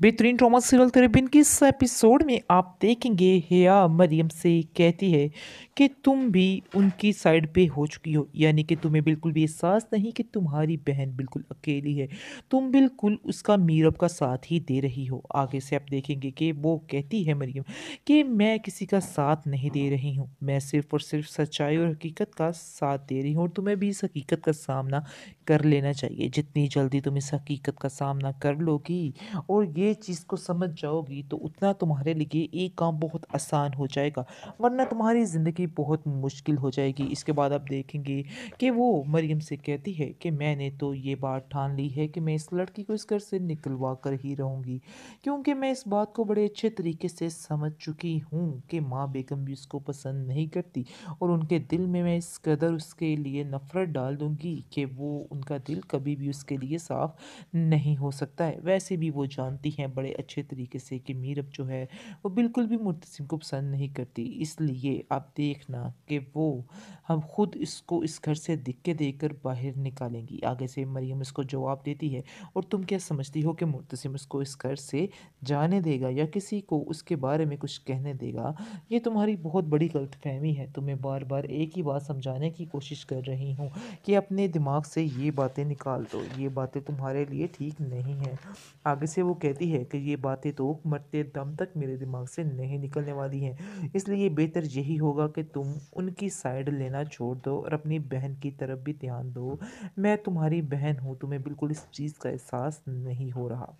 बेहतरीन drama serial तेरेबिन की इस एपिसोड में आप देखेंगे। हिया मरियम से कहती है कि तुम भी उनकी साइड पे हो चुकी हो, यानी कि तुम्हें बिल्कुल भी एहसास नहीं कि तुम्हारी बहन बिल्कुल अकेली है। तुम बिल्कुल उसका मीरब का साथ ही दे रही हो। आगे से आप देखेंगे कि वो कहती है मरियम कि मैं किसी का साथ नहीं दे रही हूँ। मैं सिर्फ़ और सिर्फ़ सच्चाई और हकीकत का साथ दे रही हूँ और तुम्हें भी इस हकीकत का सामना कर लेना चाहिए। जितनी जल्दी तुम इस हकीकत का सामना कर लोगी और ये चीज़ को समझ जाओगी तो उतना तुम्हारे लिए एक काम बहुत आसान हो जाएगा, वरना तुम्हारी ज़िंदगी बहुत मुश्किल हो जाएगी। इसके बाद आप देखेंगे कि वो मरियम से कहती है कि मैंने तो ये बात ठान ली है कि मैं इस लड़की को इस घर से निकलवा कर ही रहूँगी, क्योंकि मैं इस बात को बड़े अच्छे तरीके से समझ चुकी हूँ कि माँ बेगम भी उसको पसंद नहीं करती और उनके दिल में मैं इस कदर उसके लिए नफ़रत डाल दूँगी कि वो उनका दिल कभी भी उसके लिए साफ़ नहीं हो सकता है। वैसे भी वो जानती हैं बड़े अच्छे तरीके से कि मीरब जो है वो बिल्कुल भी मुर्तसिम को पसंद नहीं करती। इसलिए आप देखना कि वो हम खुद इसको इस घर से दिख के देकर बाहर निकालेंगी। आगे से मरियम इसको जवाब देती है, और तुम क्या समझती हो कि मुर्तसिम उसको इस घर से जाने देगा या किसी को उसके बारे में कुछ कहने देगा? ये तुम्हारी बहुत बड़ी गलत फहमी है। तुम्हें बार बार एक ही बात समझाने की कोशिश कर रही हूँ कि अपने दिमाग से ये बातें निकाल दो। ये बातें तुम्हारे लिए ठीक नहीं है। आगे से वो कहती है कि ये बातें तो मरते दम तक मेरे दिमाग से नहीं निकलने वाली हैं। इसलिए बेहतर यही होगा कि तुम उनकी साइड लेना छोड़ दो और अपनी बहन की तरफ़ भी ध्यान दो। मैं तुम्हारी बहन हूँ, तुम्हें बिल्कुल इस चीज़ का एहसास नहीं हो रहा।